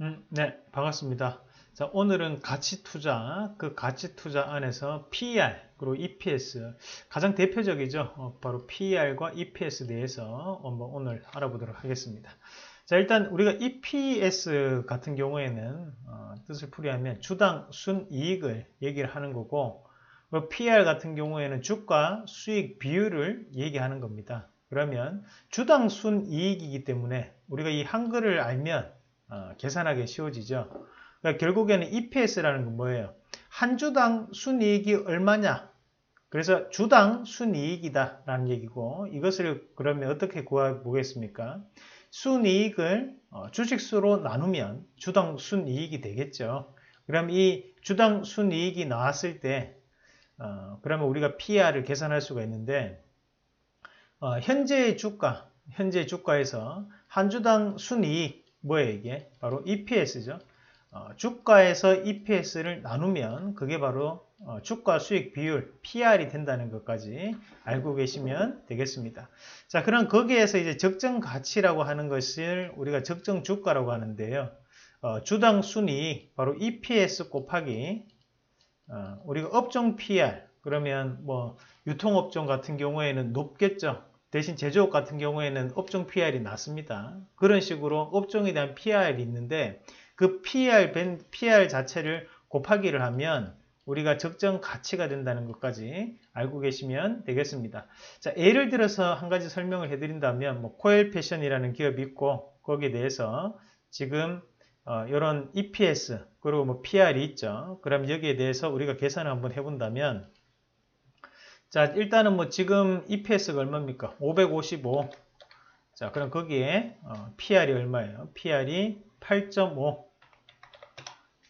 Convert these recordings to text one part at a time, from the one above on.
음, 네, 반갑습니다. 자, 오늘은 가치 투자, 그 가치 투자 안에서 PER, 그리고 EPS, 가장 대표적이죠. 어, 바로 PER과 EPS 대해서 한번 오늘 알아보도록 하겠습니다. 자, 일단 우리가 EPS 같은 경우에는 어, 뜻을 풀이하면 주당 순이익을 얘기를 하는 거고, 뭐 PER 같은 경우에는 주가 수익 비율을 얘기하는 겁니다. 그러면 주당 순이익이기 때문에 우리가 이 한글을 알면 어, 계산하기 쉬워지죠. 그러니까 결국에는 EPS라는 건 뭐예요? 한 주당 순이익이 얼마냐? 그래서 주당 순이익이다 라는 얘기고 이것을 그러면 어떻게 구해보겠습니까? 순이익을 어, 주식수로 나누면 주당 순이익이 되겠죠. 그럼 이 주당 순이익이 나왔을 때 어, 그러면 우리가 PR을 계산할 수가 있는데 어, 현재의 주가, 현재 주가에서 한 주당 순이익 뭐예요 이게? 바로 EPS죠. 어, 주가에서 EPS를 나누면 그게 바로 어, 주가 수익 비율 PR이 된다는 것까지 알고 계시면 되겠습니다. 자, 그럼 거기에서 이제 적정 가치라고 하는 것을 우리가 적정 주가라고 하는데요. 어, 주당 순이익 바로 EPS 곱하기 어, 우리가 업종 PR 그러면 뭐 유통업종 같은 경우에는 높겠죠. 대신 제조업 같은 경우에는 업종 PR이 낮습니다. 그런 식으로 업종에 대한 PR이 있는데 그 PR, PR 자체를 곱하기를 하면 우리가 적정 가치가 된다는 것까지 알고 계시면 되겠습니다. 자, 예를 들어서 한 가지 설명을 해드린다면 뭐 코엘 패션이라는 기업이 있고 거기에 대해서 지금 어, 이런 EPS 그리고 뭐 PR이 있죠. 그럼 여기에 대해서 우리가 계산을 한번 해본다면 자, 일단은 뭐 지금 EPS가 얼마입니까? 555. 자, 그럼 거기에 어, PR이 얼마예요? PR이 8.5.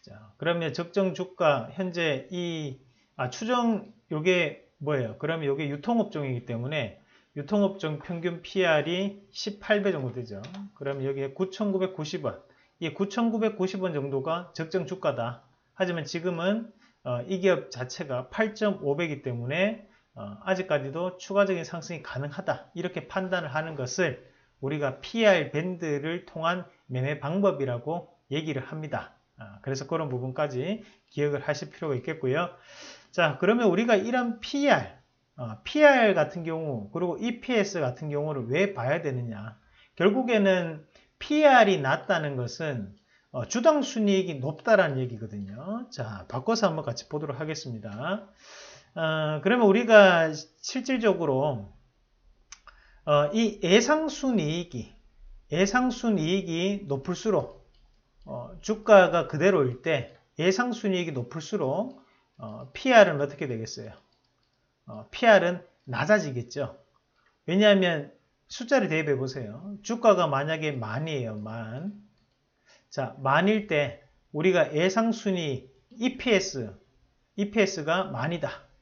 자, 그러면 적정 주가 현재 이 아, 추정 요게 뭐예요? 그러면 요게 유통업종이기 때문에 유통업종 평균 PR이 18배 정도 되죠. 그러면 여기에 9,990원. 이 9,990원 정도가 적정 주가다. 하지만 지금은 어, 이 기업 자체가 8.5배이기 때문에 어, 아직까지도 추가적인 상승이 가능하다 이렇게 판단을 하는 것을 우리가 PR 밴드를 통한 매매 방법이라고 얘기를 합니다. 아, 그래서 그런 부분까지 기억을 하실 필요가 있겠고요. 자 그러면 우리가 이런 PR, 어, PR 같은 경우 그리고 EPS 같은 경우를 왜 봐야 되느냐 결국에는 PR이 낮다는 것은 어, 주당 순이익이 높다라는 얘기거든요. 자 바꿔서 한번 같이 보도록 하겠습니다. 어, 그러면 우리가 실질적으로 어, 이 예상순이익이 예상순이익이 높을수록 어, 주가가 그대로일 때 예상순이익이 높을수록 어, PR은 어떻게 되겠어요? 어, PR은 낮아지겠죠. 왜냐하면 숫자를 대입해 보세요. 주가가 만약에 만이에요. 만. 자, 만일 때 우리가 예상순위 EPS, EPS가 만이다.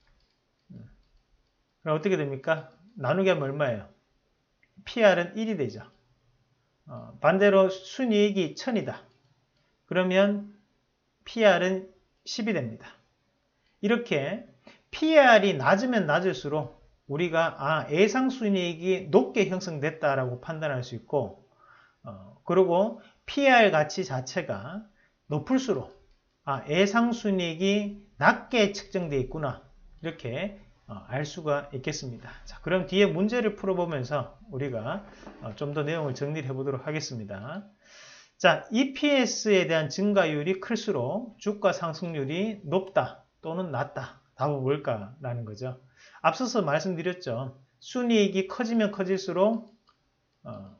그럼 어떻게 됩니까? 나누기 하면 얼마예요? PR은 1이 되죠. 어, 반대로 순이익이 1000이다. 그러면 PR은 10이 됩니다. 이렇게 PR이 낮으면 낮을수록 우리가 아, 예상 순이익이 높게 형성됐다라고 판단할 수 있고 어, 그리고 PR 가치 자체가 높을수록 아, 예상 순이익이 낮게 측정되어 있구나 이렇게 어, 알 수가 있겠습니다. 자, 그럼 뒤에 문제를 풀어보면서 우리가 어, 좀더 내용을 정리를 해보도록 하겠습니다. 자, EPS에 대한 증가율이 클수록 주가 상승률이 높다 또는 낮다. 답은 뭘까라는 거죠. 앞서서 말씀드렸죠. 순이익이 커지면 커질수록 어,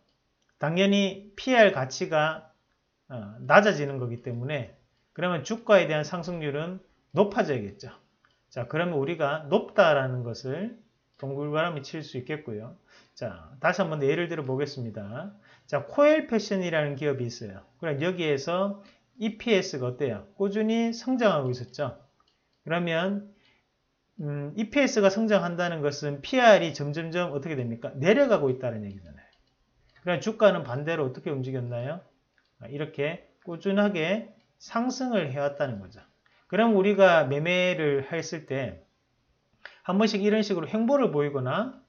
당연히 PR 가치가 어, 낮아지는 거기 때문에 그러면 주가에 대한 상승률은 높아져야겠죠. 자, 그러면 우리가 높다라는 것을 동굴바람이 칠 수 있겠고요. 자, 다시 한번 예를 들어 보겠습니다. 자, 코엘 패션이라는 기업이 있어요. 그럼 여기에서 EPS가 어때요? 꾸준히 성장하고 있었죠. 그러면 음, EPS가 성장한다는 것은 PR이 점점점 어떻게 됩니까? 내려가고 있다는 얘기잖아요. 그럼 주가는 반대로 어떻게 움직였나요? 아, 이렇게 꾸준하게 상승을 해왔다는 거죠. 그럼 우리가 매매를 했을 때 한 번씩 이런 식으로 횡보를 보이거나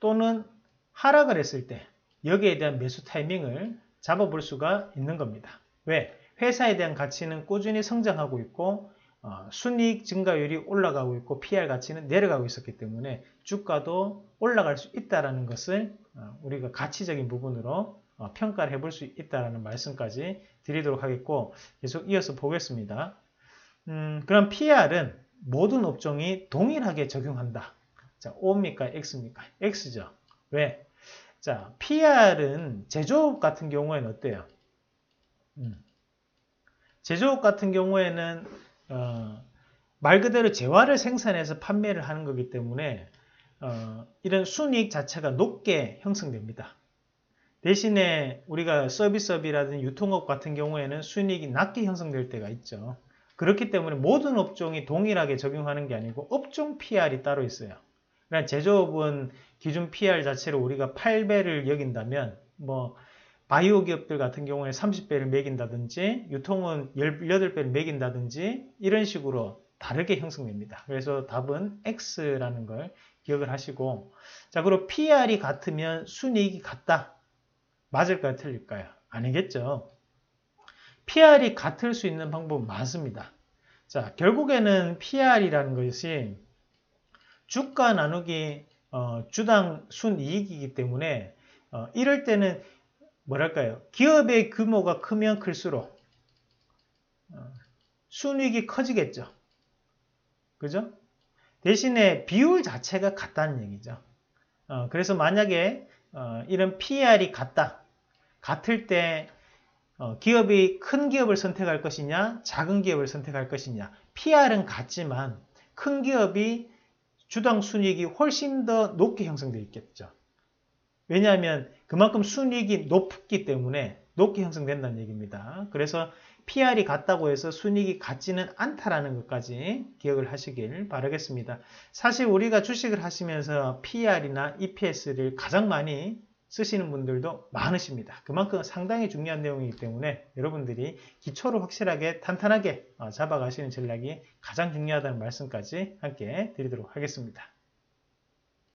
또는 하락을 했을 때 여기에 대한 매수 타이밍을 잡아볼 수가 있는 겁니다. 왜? 회사에 대한 가치는 꾸준히 성장하고 있고 어, 순이익 증가율이 올라가고 있고 PR 가치는 내려가고 있었기 때문에 주가도 올라갈 수 있다는 것을 어, 우리가 가치적인 부분으로 어, 평가를 해볼 수 있다는 말씀까지 드리도록 하겠고 계속 이어서 보겠습니다. 음, 그럼 PR은 모든 업종이 동일하게 적용한다. 자, O입니까? X입니까? X죠. 왜? 자, PR은 제조업 같은 경우에는 어때요? 음. 제조업 같은 경우에는 어, 말 그대로 재화를 생산해서 판매를 하는 거기 때문에 어, 이런 순이익 자체가 높게 형성됩니다. 대신에 우리가 서비스업이라든지 유통업 같은 경우에는 순이익이 낮게 형성될 때가 있죠. 그렇기 때문에 모든 업종이 동일하게 적용하는 게 아니고 업종 PR이 따로 있어요. 그러니까 제조업은 기준 PR 자체로 우리가 8배를 여긴다면 뭐 바이오 기업들 같은 경우에 30배를 매긴다든지 유통은 18배를 매긴다든지 이런 식으로 다르게 형성됩니다. 그래서 답은 X라는 걸 기억을 하시고 자 그리고 PR이 같으면 순이익이 같다. 맞을까요? 틀릴까요? 아니겠죠. PR이 같을 수 있는 방법은 많습니다. 자 결국에는 PR이라는 것이 주가 나누기 어, 주당 순이익이기 때문에 어, 이럴 때는 뭐랄까요? 기업의 규모가 크면 클수록 어, 순이익이 커지겠죠. 그죠? 대신에 비율 자체가 같다는 얘기죠. 어, 그래서 만약에 어, 이런 PR이 같다. 같을 때 어, 기업이 큰 기업을 선택할 것이냐, 작은 기업을 선택할 것이냐. PR은 같지만 큰 기업이 주당 순이익이 훨씬 더 높게 형성되어 있겠죠. 왜냐하면 그만큼 순이익이 높기 때문에 높게 형성된다는 얘기입니다. 그래서 PR이 같다고 해서 순이익이 같지는 않다라는 것까지 기억을 하시길 바라겠습니다. 사실 우리가 주식을 하시면서 PR이나 EPS를 가장 많이 쓰시는 분들도 많으십니다. 그만큼 상당히 중요한 내용이기 때문에 여러분들이 기초를 확실하게 탄탄하게 어, 잡아가시는 전략이 가장 중요하다는 말씀까지 함께 드리도록 하겠습니다.